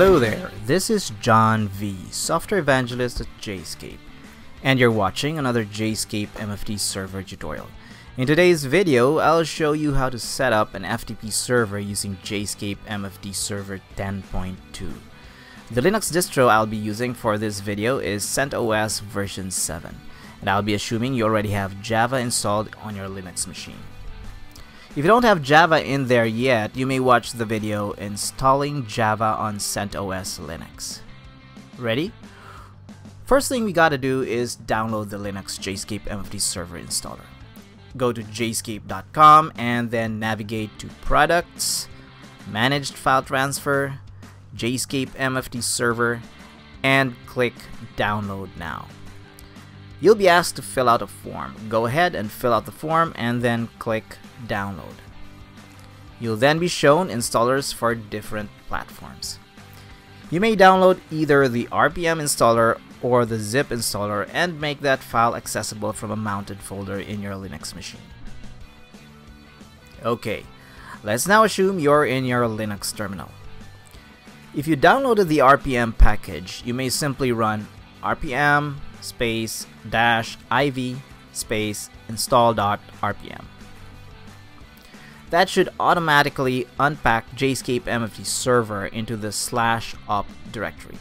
Hello there, this is John V, software evangelist at Jscape, and you're watching another Jscape MFT server tutorial. In today's video, I'll show you how to set up an FTP server using Jscape MFT Server 10.2. The Linux distro I'll be using for this video is CentOS version 7, and I'll be assuming you already have Java installed on your Linux machine. If you don't have Java in there yet, you may watch the video Installing Java on CentOS Linux. Ready? First thing we gotta do is download the Linux Jscape MFT server installer. Go to jscape.com and then navigate to Products, Managed File Transfer, Jscape MFT server, and click Download Now. You'll be asked to fill out a form. Go ahead and fill out the form and then click Download. You'll then be shown installers for different platforms. You may download either the RPM installer or the zip installer and make that file accessible from a mounted folder in your Linux machine. Okay, let's now assume you're in your Linux terminal. If you downloaded the RPM package, you may simply run rpm space dash iv space install.rpm. That should automatically unpack Jscape MFT server into the slash opt directory.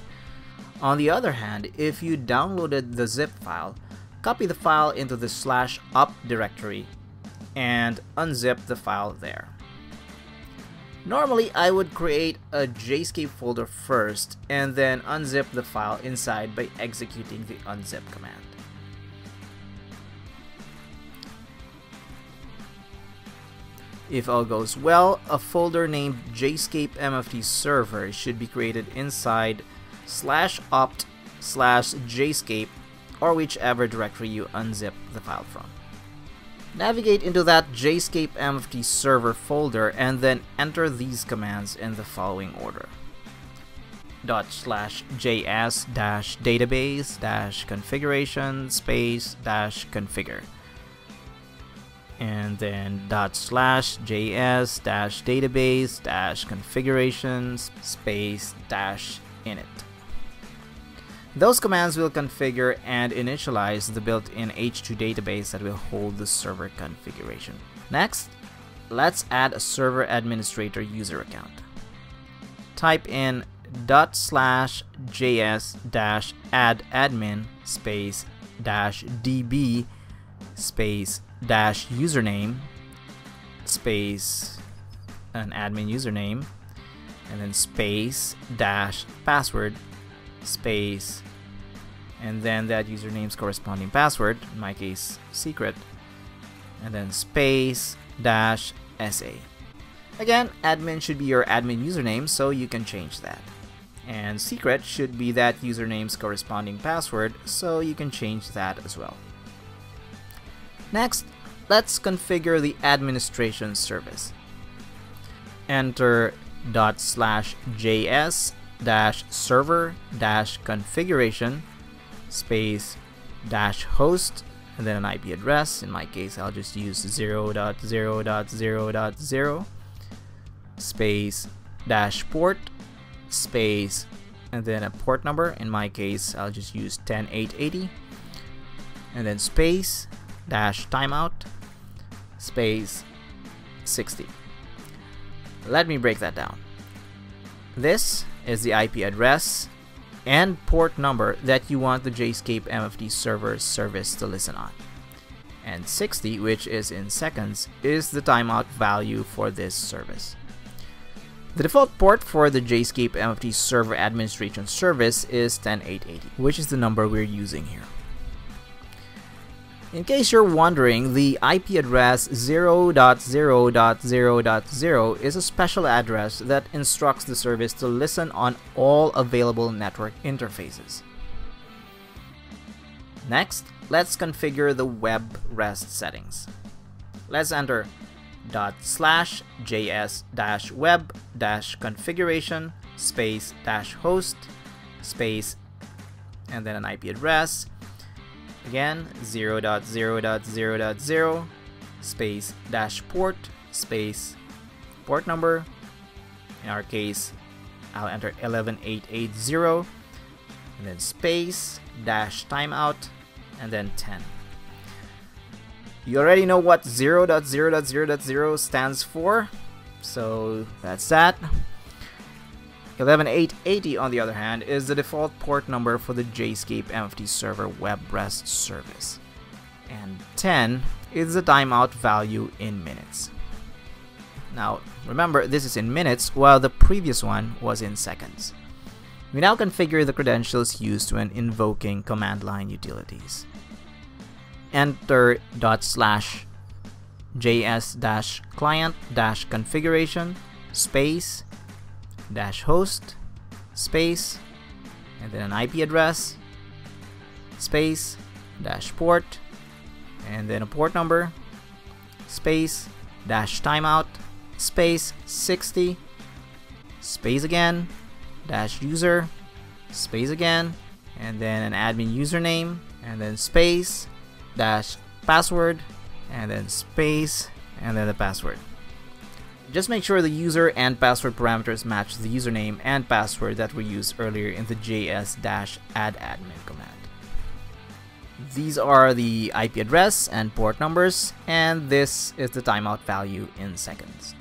On the other hand, if you downloaded the zip file, copy the file into the slash opt directory and unzip the file there. Normally, I would create a Jscape folder first and then unzip the file inside by executing the unzip command. If all goes well, a folder named Jscape MFT server should be created inside slash opt slash jscape or whichever directory you unzip the file from. Navigate into that Jscape MFT server folder and then enter these commands in the following order. Dot slash js dash database dash configuration space dash configure and then dot slash js dash database dash configurations space dash init. Those commands will configure and initialize the built-in H2 database that will hold the server configuration. Next, let's add a server administrator user account. Type in dot slash js dash add admin space dash db space dash username space an admin username and then space dash password space and then that username's corresponding password in my case secret and then space dash sa again admin should be your admin username so you can change that. And secret should be that username's corresponding password so you can change that as well. Next, let's configure the administration service. Enter dot slash js dash server dash configuration space dash host and then an IP address. In my case, I'll just use 0 dot 0 dot 0 dot 0 space dash port space and then a port number. In my case, I'll just use 10880 and then space dash timeout space 60. Let me break that down. This is the IP address and port number that you want the Jscape MFT server service to listen on. And 60, which is in seconds, is the timeout value for this service. The default port for the Jscape MFT server administration service is 10880, which is the number we're using here. In case you're wondering, the IP address 0.0.0.0 is a special address that instructs the service to listen on all available network interfaces. Next, let's configure the web REST settings. Let's enter dot slash js dash web dash configuration space dash host space and then an IP address Again, 0.0.0.0 space dash port space port number. In our case, I'll enter 11880 and then space dash timeout and then 10. You already know what 0.0.0.0 stands for, so that's that. 11880 on the other hand is the default port number for the JScape MFT server web rest service. And 10 is the timeout value in minutes. Now, remember this is in minutes while the previous one was in seconds. We now configure the credentials used when invoking command line utilities. Enter dot slash js dash client dash configuration space dash host space and then an IP address space dash port and then a port number space dash timeout space 60 space again dash user space again and then an admin username and then space dash password and then space and then the password just make sure the user and password parameters match the username and password that were used earlier in the js-addadmin command. These are the IP address and port numbers, and this is the timeout value in seconds.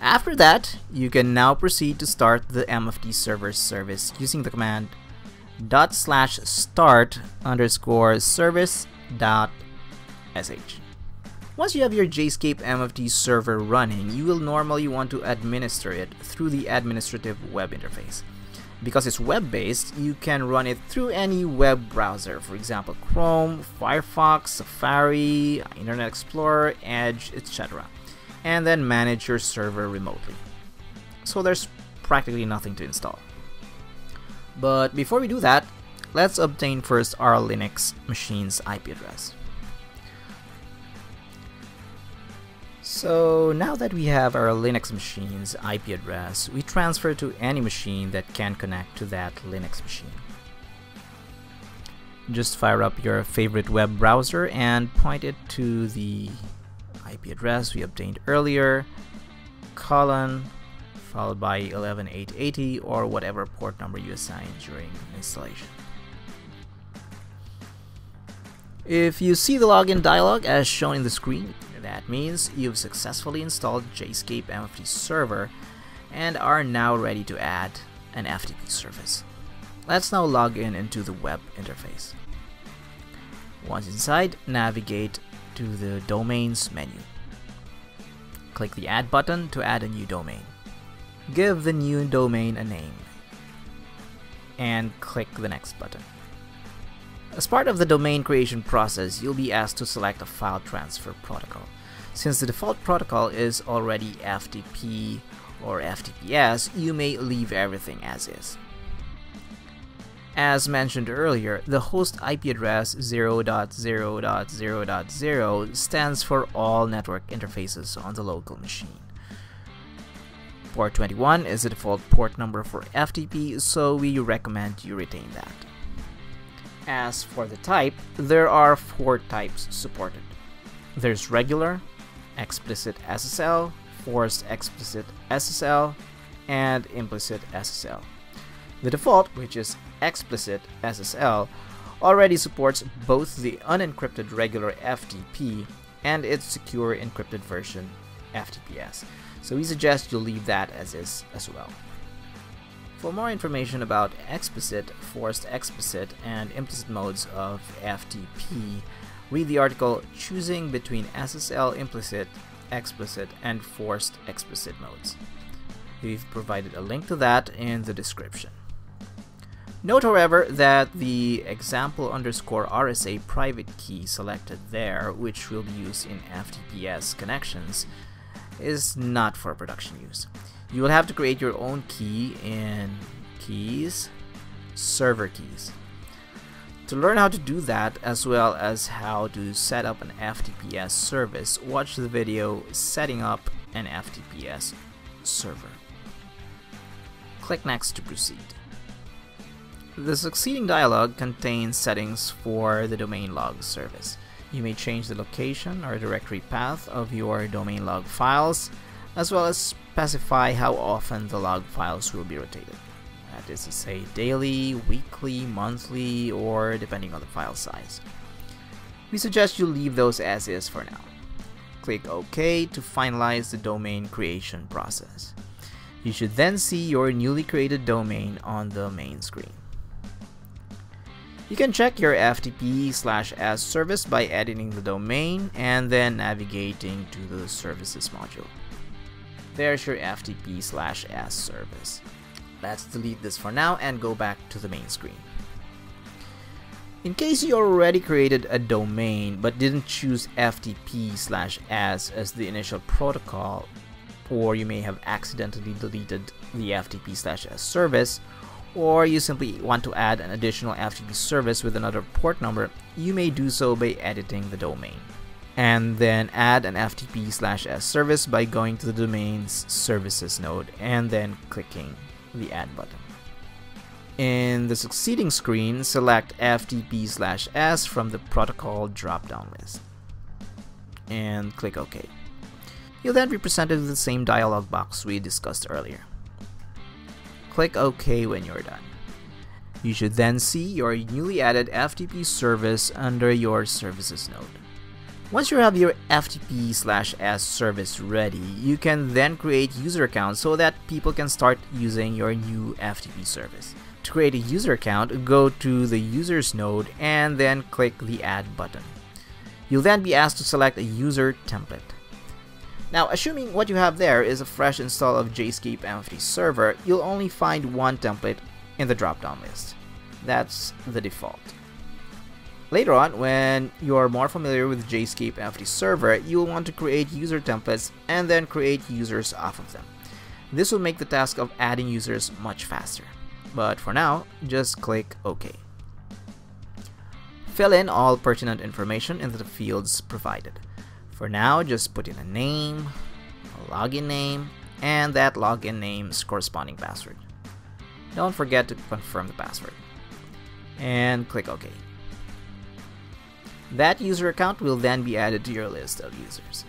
After that, you can now proceed to start the MFT server service using the command dot slash start underscore service dot sh. Once you have your JScape MFT server running, you will normally want to administer it through the administrative web interface. Because it's web-based, you can run it through any web browser, for example Chrome, Firefox, Safari, Internet Explorer, Edge, etc and then manage your server remotely. So there's practically nothing to install. But before we do that, let's obtain first our Linux machine's IP address. So now that we have our Linux machine's IP address, we transfer to any machine that can connect to that Linux machine. Just fire up your favorite web browser and point it to the IP address we obtained earlier, colon, followed by 11880 or whatever port number you assigned during installation. If you see the login dialog as shown in the screen, that means you've successfully installed JScape MFT server and are now ready to add an FTP service. Let's now log in into the web interface. Once inside, navigate to the Domains menu. Click the Add button to add a new domain. Give the new domain a name. And click the Next button. As part of the domain creation process, you'll be asked to select a file transfer protocol. Since the default protocol is already FTP or FTPS, you may leave everything as is. As mentioned earlier, the host IP address 0.0.0.0 stands for all network interfaces on the local machine. Port 21 is the default port number for FTP, so we recommend you retain that. As for the type, there are four types supported. There's regular, explicit SSL, forced explicit SSL, and implicit SSL. The default, which is explicit SSL, already supports both the unencrypted regular FTP and its secure encrypted version FTPS. So we suggest you leave that as is as well. For more information about explicit, forced explicit, and implicit modes of FTP, read the article Choosing Between SSL Implicit, Explicit, and Forced Explicit Modes. We've provided a link to that in the description. Note, however, that the example underscore RSA private key selected there, which will be used in FTPS connections, is not for production use. You will have to create your own key in Keys, Server Keys. To learn how to do that, as well as how to set up an FTPS service, watch the video Setting Up an FTPS Server. Click Next to proceed. The succeeding dialog contains settings for the domain log service. You may change the location or directory path of your domain log files, as well as specify how often the log files will be rotated. Is to say daily, weekly, monthly, or depending on the file size. We suggest you leave those as is for now. Click OK to finalize the domain creation process. You should then see your newly created domain on the main screen. You can check your FTP slash S service by editing the domain and then navigating to the services module. There's your FTP slash S service. Let's delete this for now and go back to the main screen. In case you already created a domain but didn't choose FTP slash S as the initial protocol, or you may have accidentally deleted the FTP slash S service, or you simply want to add an additional FTP service with another port number, you may do so by editing the domain. And then add an FTP slash S service by going to the domain's services node and then clicking the add button. In the succeeding screen, select FTP slash S from the protocol drop-down list and click OK. You'll then be presented with the same dialog box we discussed earlier. Click OK when you're done. You should then see your newly added FTP service under your services node. Once you have your FTP slash S service ready, you can then create user accounts so that people can start using your new FTP service. To create a user account, go to the users node and then click the add button. You'll then be asked to select a user template. Now, assuming what you have there is a fresh install of Jscape MFT server, you'll only find one template in the drop-down list. That's the default. Later on, when you're more familiar with Jscape MFT server, you'll want to create user templates and then create users off of them. This will make the task of adding users much faster. But for now, just click OK. Fill in all pertinent information into the fields provided. For now, just put in a name, a login name, and that login name's corresponding password. Don't forget to confirm the password. And click OK. That user account will then be added to your list of users.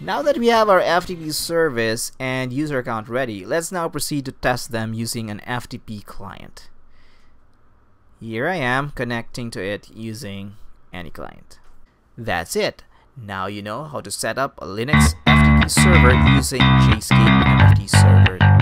Now that we have our FTP service and user account ready, let's now proceed to test them using an FTP client. Here I am connecting to it using AnyClient. That's it. Now you know how to set up a Linux FTP server using Jscape MFT server